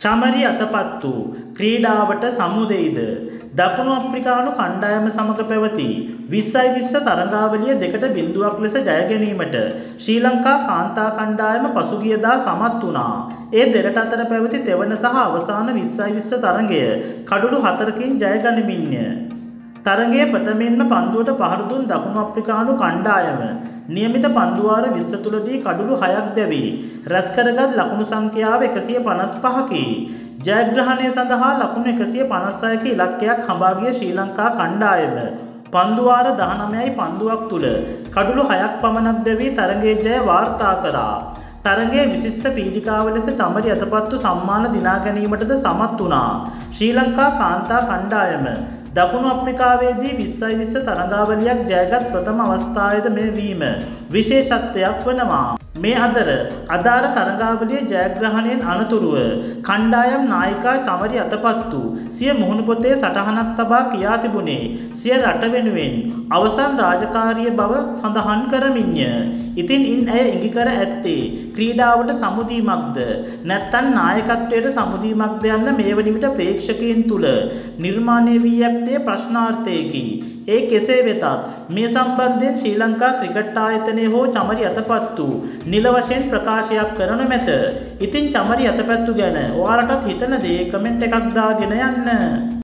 චමරි අතපත් වූ ක්‍රීඩාවට සමුදෙයිද දකුණු අප්‍රිකානු කණ්ඩායම සමඟ පැවති විස්සයි විස්ස තරඟාවලිය දෙකට බිඳුවක් ලෙස ජයගැනීමට ශ්‍රී ලංකා කාන්තා කණ්ඩායම පසුගියදා සමත් වුණා. ඒ දෙරට අතර පැවති තෙවන සහ අවසාන විස්සයි විස්ස තරඟය කඩුළු හතරකින් ජයගනිමින්ය. තරගේ ප්‍රථමයෙන්ම පන්දුවට පහරදුන් දකුණු අප්‍රිකානු කණ්ඩායම නියමිත පන්දුවාර විස්ස තුළදී කඩුළු හයක් දැවී රැස්කරගත් ලකුණු සංඛ්‍යාව එකසිය පනස් පහකි. ජයග්‍රහණය සඳහා ලකුණු එකසිය පනස්සයක ඉලක්කයක් හබාගිය ශ්‍රී ලංකා කණ්ඩායම. පන්දුවාර දහනමයයි පන්දුවක් තුළ කඩුළු හයක් පමණක් දැවී තරගේ ජය වාර්තා කරා. තරගේ විශිෂ්ට පීඩිකාව ලෙස චමරි අතපත්තු සම්මාන දිනා ගැනීමටද සමත් වුණා. ශ්‍රී ලංකා කාන්තා කණ්ඩායම දකුණු අප්‍රිකාවේදී විස්සයි විස්ස තරඟාවලියක් ජයගත් ප්‍රථම අවස්ථායද මේ වීම විශේෂත්වයක් වනවා. මේ අතර අදාර තරඟාවලිය ජයග්‍රහණයෙන් අනතුරුව කණ්ඩායම් නායිකා චමරි අතපත් වූ සිය මුහුණුපොතේ සටහනක් තබා කියා තිබුණේ සිය රට වෙනුවෙන් අවසන් රාජකාරිය බව සඳහන් කරමින්ය. ඉතින් ඉන් ඇය ඉඟිකර ඇත්තේ ක්‍රීඩාවට සමුදීමක්ද නැත්තන් නායකත්වයට සමුදීමක්ද යන්න මේ වනි විට ප්‍රේක්ෂකයන් තුළ නිර්මාණය වී ඇත්තේ ප්‍රශ්නාර්ථයකි. ඒ කෙසේ වෙතත් මේ සම්බන්ධයෙන් ශ්‍රී ලංකා ක්‍රිකට් ආයතනය හෝ චමරි අතපත් වූ නිල වශයෙන් ප්‍රකාශයක් කරන මැත. ඉතින් චමරි අතපැත්තු ගැන ඔයාලටත් හිතන දේ කමෙන්ට් එකක් දාගෙන යන්න.